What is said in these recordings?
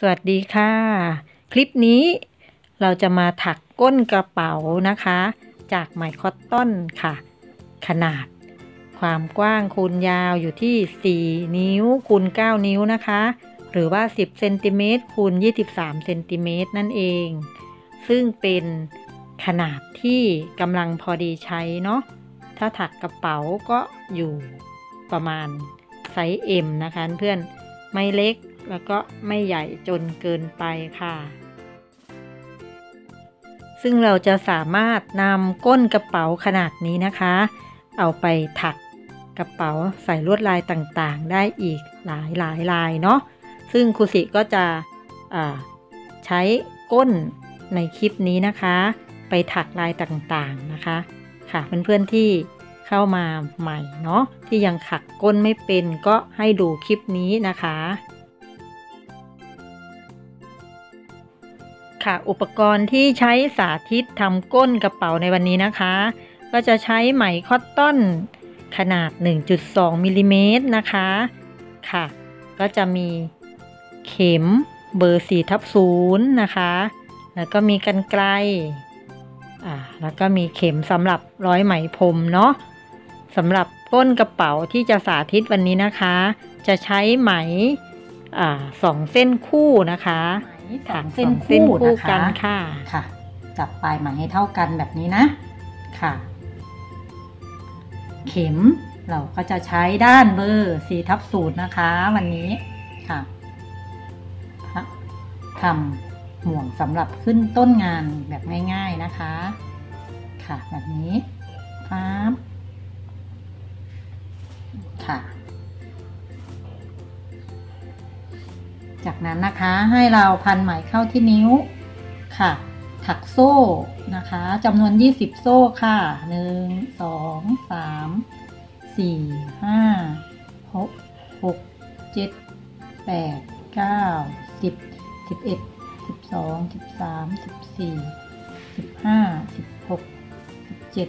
สวัสดีค่ะ คลิปนี้เราจะมาถักก้นกระเป๋านะคะ จากไหมคอตตอนค่ะ ขนาด ความกว้างคูณยาวอยู่ที่ 4 นิ้วคูณ 9 นิ้วนะคะ หรือว่า 10เซนติเมตรคูณ 23เซนติเมตรนั่นเอง ซึ่งเป็นขนาดที่กำลังพอดีใช้เนาะถ้าถักกระเป๋าก็อยู่ประมาณไซส์ M นะคะเพื่อนไม่เล็ก แล้วก็ไม่ใหญ่จนเกินไปค่ะ ซึ่งเราจะสามารถนำก้นกระเป๋าขนาดนี้นะคะ เอาไปถักกระเป๋าใส่ลวดลายต่างๆ ได้อีกหลายหลายลายเนาะ ซึ่งครูสิก็จะใช้ก้นในคลิปนี้นะคะ ไปถักลายต่างๆนะคะ ค่ะเพื่อนๆที่เข้ามาใหม่เนาะที่ยังขักก้นไม่เป็นก็ให้ดูคลิปนี้นะคะ ค่ะ อุปกรณ์ที่ใช้สาธิตทำก้นกระเป๋าในวันนี้นะคะ ก็จะใช้ไหมคอตตอน ขนาด 1.2มิลิเมตรนะคะค่ะ ก็จะมีเข็มเบอร์4ทับ0นะคะ แล้วก็มีกันไกลอ่าแล้วก็มีเข็มสำหรับร้อยไหมพรมเนาะสำหรับก้นกระเป๋าที่จะสาธิตวันนี้นะคะ จะใช้ไหมอ่าสองเส้นคู่นะคะ สองเส้นคู่นะคะกันค่ะค่ะ จับปลายไหมให้เท่ากันแบบนี้นะ ค่ะ เข็มเราก็จะใช้ด้านเบอร์สี่ทับสูตรนะคะ วันนี้ค่ะทำหมวกสำหรับขึ้นต้นงานแบบง่าย ๆนะคะ ค่ะแบบนี้ครับค่ะ จากนั้นนะคะให้เราพันไหมเข้าที่นิ้วค่ะ ถักโซ่นะคะจำนวน 20 โซ่ค่ะ 1 2 3 4 5 6 6 7 8 9 10 11 12 13 14 15 16 17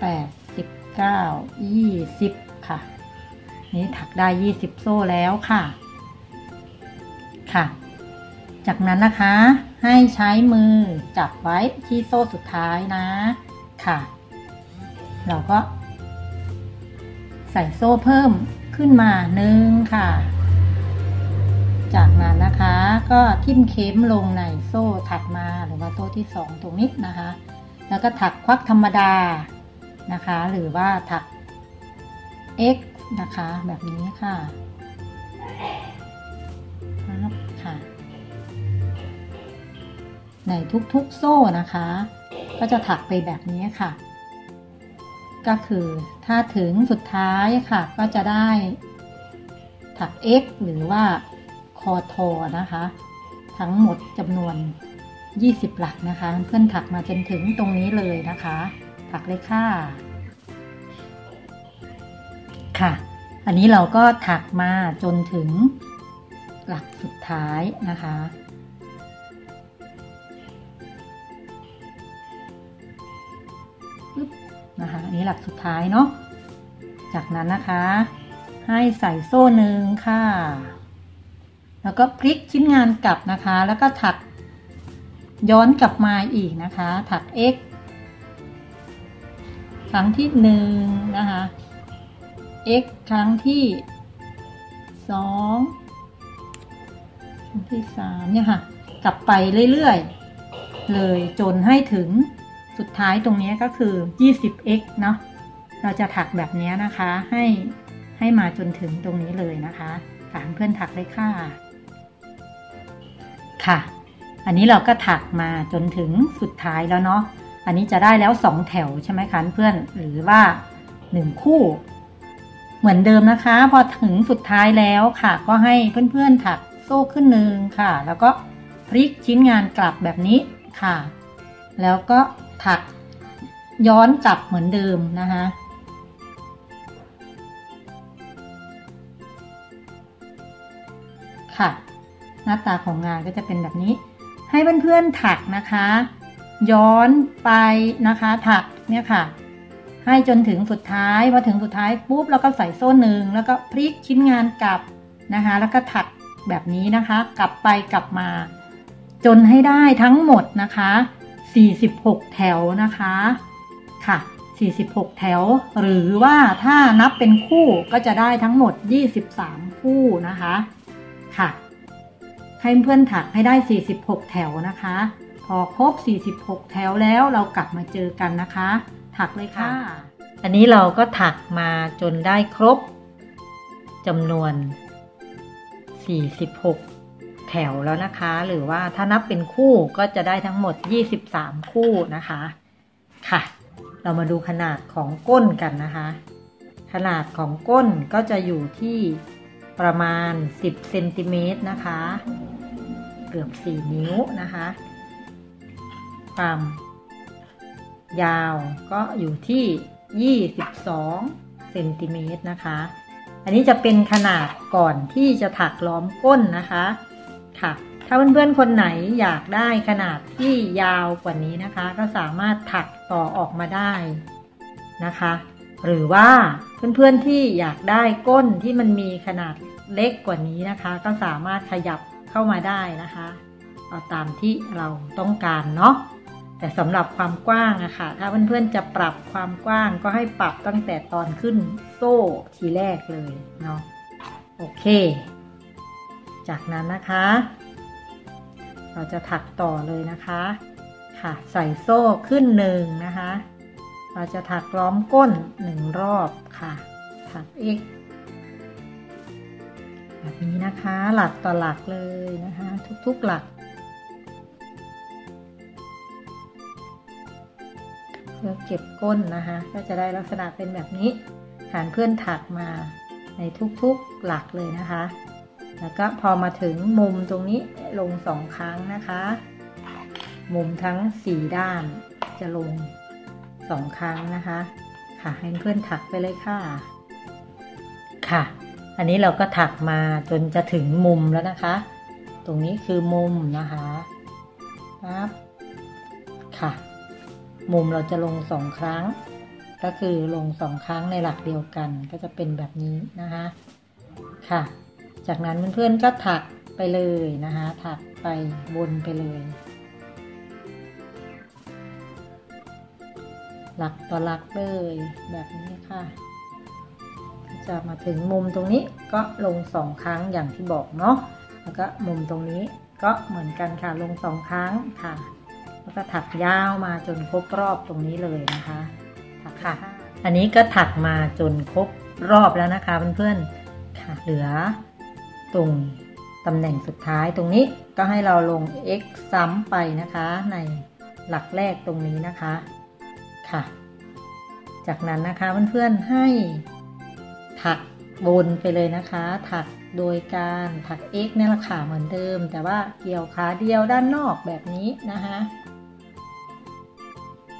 18 19 20 ค่ะ นี้ถักได้ 20 โซ่แล้วค่ะ ค่ะ จากนั้นนะคะให้ใช้มือจับไว้ที่โซ่สุดท้ายนะ ค่ะ เราก็ ใส่โซ่เพิ่มขึ้นมาหนึ่งค่ะ จากนั้นนะคะก็ทิ่มเข็มลงในโซ่ถัดมาหรือว่าโซ่ที่สองตรงนี้นะคะ แล้วก็ถักควักธรรมดานะคะ หรือว่าถัก x นะคะ แบบนี้ค่ะค่ะ ในทุกๆโซ่นะคะ ก็จะถักไปแบบนี้ค่ะ ก็คือถ้าถึงสุดท้ายค่ะ ก็จะได้ถัก x หรือว่าคอทอนะคะ ทั้งหมดจำนวน 20 หลักนะคะ เพื่อนถักมาจนถึงตรงนี้เลยนะคะ ถักเลยค่ะ ค่ะ อันนี้เราก็ถักมาจนถึงหลักสุดท้ายนะคะ นะคะอันนี้หลักสุดท้ายเนาะจากนั้นนะคะ ให้ใส่โซ่หนึ่งค่ะ แล้วก็พลิกชิ้นงานกลับนะคะ แล้วก็ถักย้อนกลับมาอีกนะคะ ถัก x ครั้งที่หนึ่งนะคะ x ครั้งที่สองที่สามเนี่ยค่ะ กลับไปเรื่อยๆ เลยจนให้ถึง สุดท้ายตรงนี้ก็คือ 20x เนาะเราจะถักแบบนี้นะคะให้ให้มาจนถึงตรงนี้เลยนะคะถามเพื่อนถักเลยค่ะ ค่ะ อันนี้เราก็ถักมาจนถึงสุดท้ายแล้วเนาะอันนี้จะได้แล้วสองแถวใช่ไหมคะเพื่อนหรือว่าหนึ่งคู่ เหมือนเดิมนะคะ พอถึงสุดท้ายแล้วค่ะ ก็ให้เพื่อนๆถักโซ่ขึ้นหนึ่งค่ะ แล้วก็พลิกชิ้นงานกลับแบบนี้ค่ะ แล้วก็ ถักย้อนกลับเหมือนเดิมนะคะค่ะ หน้าตาของงานก็จะเป็นแบบนี้ ให้เพื่อนๆถักนะคะ ย้อนไปนะคะถักเนี่ยค่ะ ให้จนถึงสุดท้ายพอถึงสุดท้ายปุ๊บแล้วก็ใส่โซ่หนึ่งแล้วก็พลิกชิ้นงานกลับนะคะ แล้วก็ถักแบบนี้นะคะ กลับไปกลับมา จนให้ได้ทั้งหมดนะคะ 46 แถวนะคะค่ะ 46 แถว หรือว่าถ้านับเป็นคู่ก็จะได้ทั้งหมด 23 คู่นะคะค่ะ ให้เพื่อนถักให้ได้ 46 แถวนะคะ พอครบ 46 แถวแล้วเรากลับมาเจอกันนะคะ ถักเลยค่ะ อันนี้เราก็ถักมาจนได้ครบจำนวน 46 แถวแล้วนะคะ หรือว่าถ้านับเป็นคู่ก็จะได้ทั้งหมด 23 คู่นะคะ ค่ะ เรามาดูขนาดของก้นกันนะคะ ขนาดของก้นก็จะอยู่ที่ประมาณ 10เซนติเมตรนะคะ เกือบ 4 นิ้วนะคะ ความยาวก็อยู่ที่ 22เซนติเมตรนะคะ อันนี้จะเป็นขนาดก่อนที่จะถักล้อมก้นนะคะ ค่ะ ถ้าเพื่อนๆคนไหนอยากได้ขนาดที่ยาวกว่านี้นะคะ ก็สามารถถักต่อออกมาได้นะคะ หรือว่าเพื่อนๆที่อยากได้ก้นที่มันมีขนาดเล็กกว่านี้นะคะ ก็สามารถขยับเข้ามาได้นะคะเอาตามที่เราต้องการเนาะแต่สำหรับความกว้างอะค่ะ ถ้าเพื่อนๆจะปรับความกว้างก็ให้ปรับตั้งแต่ตอนขึ้นโซ่ทีแรกเลยเนาะโอเค จากนั้นนะคะ เราจะถักต่อเลยนะคะค่ะใส่โซ่ขึ้นหนึ่งนะคะ เราจะถักล้อมก้นหนึ่งรอบค่ะ ถักอีกแบบนี้นะคะหลักต่อหลักเลยนะคะ ทุกๆหลัก เพื่อเก็บก้นนะคะ ก็จะได้ลักษณะเป็นแบบนี้ฐานเพื่อนถักมาในทุกๆหลักเลยนะคะ แล้วก็พอมาถึงมุมตรงนี้ลงสองครั้งนะคะ มุมทั้งสี่ด้านจะลงสองครั้งนะคะ ค่ะให้เพื่อนถักไปเลยค่ะ ค่ะ อันนี้เราก็ถักมาจนจะถึงมุมแล้วนะคะ ตรงนี้คือมุมนะคะครับค่ะ มุมเราจะลงสองครั้ง ก็คือลงสองครั้งในหลักเดียวกันก็จะเป็นแบบนี้นะคะ ค่ะ จากนั้นเพื่อนๆก็ถักไปเลยนะคะ ถักไปวนไปเลย หลักต่อหลักเลยแบบนี้ค่ะ จะมาถึงมุมตรงนี้ก็ลงสองครั้งอย่างที่บอกเนาะ แล้วก็มุมตรงนี้ก็เหมือนกันค่ะลงสองครั้งค่ะ แล้วก็ถักยาวมาจนครบรอบตรงนี้เลยนะคะ ถักค่ะ อันนี้ก็ถักมาจนครบรอบแล้วนะคะเพื่อนๆค่ะเหลือ ตรงตำแหน่งสุดท้ายตรงนี้ก็ให้เราลง x ซ้ำไปนะคะ ในหลักแรกตรงนี้นะคะค่ะ จากนั้นนะคะเพื่อนๆให้ถักวนไปเลยนะคะ ถักโดยการถัก x นี่แหละค่ะเหมือนเดิม แต่ว่าเกี่ยวขาเดียวด้านนอกแบบนี้นะคะ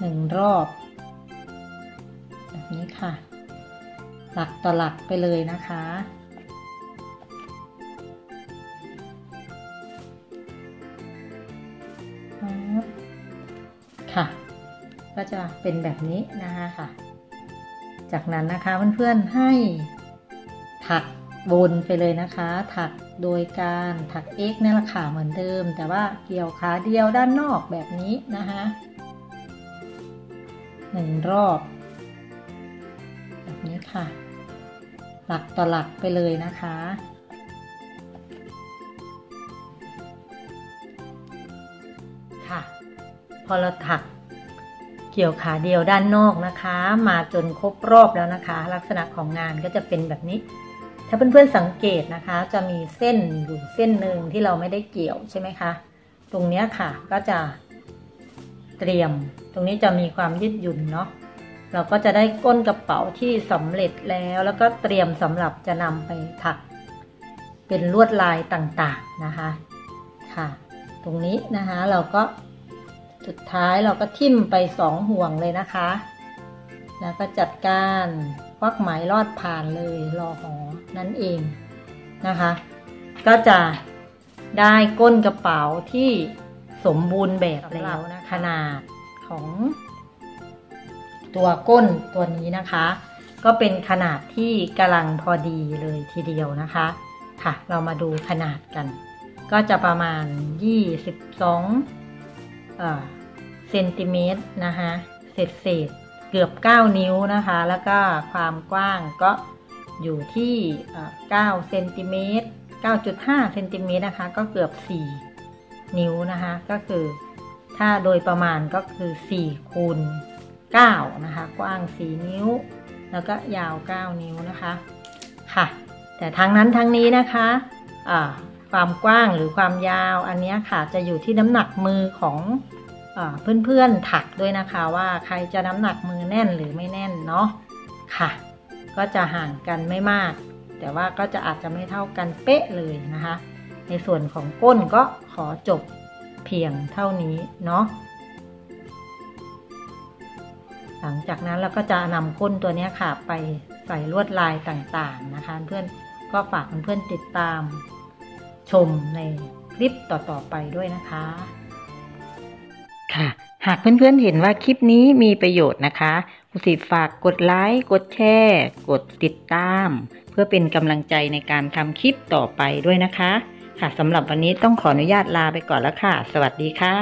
หนึ่งรอบ แบบนี้ค่ะ หลักต่อหลักไปเลยนะคะ ค่ะ ก็จะเป็นแบบนี้นะคะค่ะ จากนั้นนะคะเพื่อนๆให้ถักวนไปเลยนะคะ ถักโดยการถัก x นี่แหละค่ะเหมือนเดิม แต่ว่าเกี่ยวขาเดียวด้านนอกแบบนี้นะคะหนึ่งรอบ แบบนี้ค่ะ หลักต่อหลักไปเลยนะคะ พอเราถักเกี่ยวขาเดียวด้านนอกนะคะ มาจนครบรอบแล้วนะคะ ลักษณะของงานก็จะเป็นแบบนี้ ถ้าเพื่อนๆสังเกตนะคะ จะมีเส้นอยู่เส้นหนึ่งที่เราไม่ได้เกี่ยวใช่ไหมคะตรงนี้ค่ะก็จะเตรียม ตรงนี้จะมีความยืดหยุ่นเนาะเราก็จะได้ก้นกระเป๋าที่สำเร็จแล้ว แล้วก็เตรียมสำหรับจะนำไปถัก เป็นลวดลายต่างๆนะคะค่ะ ตรงนี้นะคะเราก็ สุดท้ายเราก็ทิ่มไปสองห่วงเลยนะคะ แล้วก็จัดการควักไหมลอดผ่านเลยรอหอนั่นเองนะคะ ก็จะได้ก้นกระเป๋าที่สมบูรณ์แบบแล้วนะขนาดของ ตัวก้นตัวนี้นะคะ ก็เป็นขนาดที่กำลังพอดีเลยทีเดียวนะคะ ค่ะ เรามาดูขนาดกัน ก็จะประมาณ 22เอ่อ เซนติเมตรนะคะเศษเศษเกือบ 9 นิ้วนะคะ แล้วก็ความกว้างก็อยู่ที่เอ่อ9เซนติเมตร 9.5 เซนติเมตรนะคะ ก็เกือบ 4 นิ้วนะคะ ก็คือถ้าโดยประมาณก็คือ4คูณ9นะคะ กว้าง 4 นิ้ว แล้วก็ยาว 9 นิ้วนะคะ ค่ะ แต่ทั้งนั้นทั้งนี้นะคะความกว้างหรือความยาวอันนี้ค่ะจะอยู่ที่น้ำหนักมือของ เพื่อนๆถักด้วยนะคะว่าใครจะน้ำหนักมือแน่นหรือไม่แน่นเนาะค่ะ ก็จะห่างกันไม่มาก แต่ว่าก็จะอาจจะไม่เท่ากันเป๊ะเลยนะคะ ในส่วนของก้นก็ขอจบเพียงเท่านี้เนาะหลังจากนั้นเราก็จะนำก้นตัวนี้ค่ะ ไปใส่ลวดลายต่างๆนะคะ เพื่อนก็ฝากเพื่อนๆติดตามชมในคลิปต่อๆไปด้วยนะคะ ค่ะ หากเพื่อนๆเห็นว่าคลิปนี้มีประโยชน์นะคะครูสิฝากกดไลค์กดแชร์กดติดตาม เพื่อเป็นกำลังใจในการทำคลิปต่อไปด้วยนะคะ ค่ะสำหรับวันนี้ต้องขออนุญาตลาไปก่อนแล้วค่ะ สวัสดีค่ะ